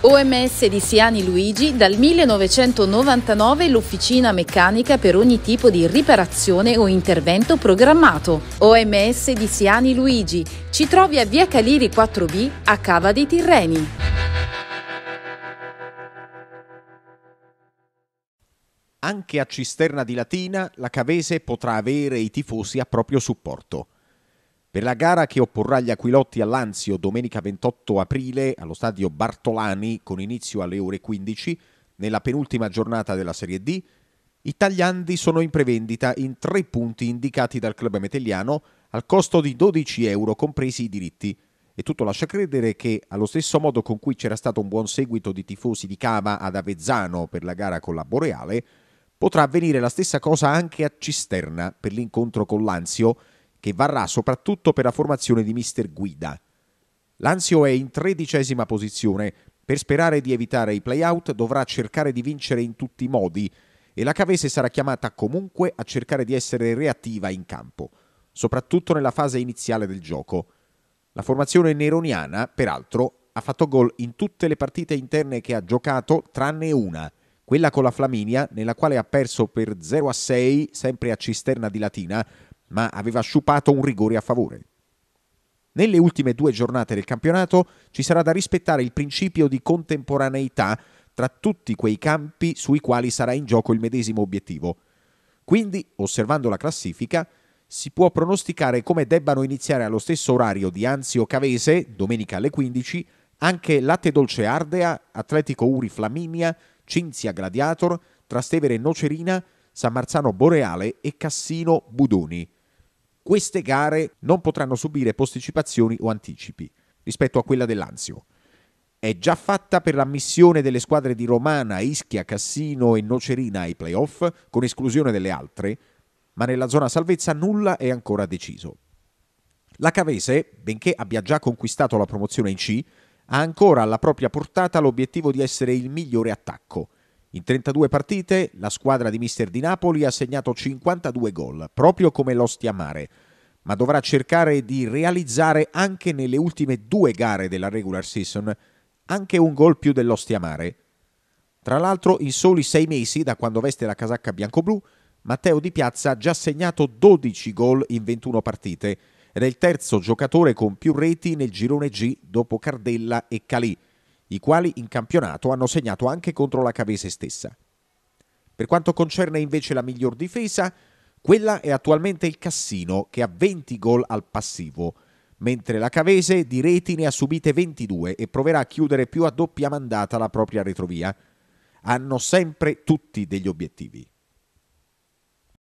OMS di Siani Luigi, dal 1999 l'officina meccanica per ogni tipo di riparazione o intervento programmato. OMS di Siani Luigi, ci trovi a via Caliri 4B a Cava dei Tirreni. Anche a Cisterna di Latina la Cavese potrà avere i tifosi a proprio supporto. Per la gara che opporrà gli Aquilotti all'Anzio domenica 28 aprile allo stadio Bartolani con inizio alle ore 15, nella penultima giornata della Serie D, i tagliandi sono in prevendita in tre punti indicati dal club metelliano al costo di 12 euro compresi i diritti. E tutto lascia credere che, allo stesso modo con cui c'era stato un buon seguito di tifosi di Cava ad Avezzano per la gara con la Boreale, Potrà avvenire la stessa cosa anche a Cisterna per l'incontro con l'Anzio, che varrà soprattutto per la formazione di mister Guida. L'Anzio è in tredicesima posizione, per sperare di evitare i play-out dovrà cercare di vincere in tutti i modi e la Cavese sarà chiamata comunque a cercare di essere reattiva in campo, soprattutto nella fase iniziale del gioco. La formazione neroniana, peraltro, ha fatto gol in tutte le partite interne che ha giocato tranne una, quella con la Flaminia, nella quale ha perso per 0 a 6, sempre a Cisterna di Latina, ma aveva sciupato un rigore a favore. Nelle ultime due giornate del campionato ci sarà da rispettare il principio di contemporaneità tra tutti quei campi sui quali sarà in gioco il medesimo obiettivo. Quindi, osservando la classifica, si può pronosticare come debbano iniziare allo stesso orario di Anzio Cavese, domenica alle 15, anche Latte Dolce Ardea, Atletico Uri Flaminia, Cinzia Gladiator, Trastevere Nocerina, San Marzano Boreale e Cassino Budoni. Queste gare non potranno subire posticipazioni o anticipi rispetto a quella dell'Anzio. È già fatta per l'ammissione delle squadre di Romana, Ischia, Cassino e Nocerina ai playoff, con esclusione delle altre, ma nella zona salvezza nulla è ancora deciso. La Cavese, benché abbia già conquistato la promozione in C, ha ancora alla propria portata l'obiettivo di essere il migliore attacco. In 32 partite la squadra di mister di Napoli ha segnato 52 gol, proprio come l'Ostia Mare, ma dovrà cercare di realizzare anche nelle ultime due gare della regular season anche un gol più dell'Ostia Mare. Tra l'altro, in soli sei mesi da quando veste la casacca bianco-blu, Matteo Di Piazza ha già segnato 12 gol in 21 partite ed è il terzo giocatore con più reti nel girone G dopo Cardella e Calì, i quali in campionato hanno segnato anche contro la Cavese stessa. Per quanto concerne invece la miglior difesa, quella è attualmente il Cassino che ha 20 gol al passivo, mentre la Cavese di reti ne ha subite 22 e proverà a chiudere più a doppia mandata la propria retrovia. Hanno sempre tutti degli obiettivi.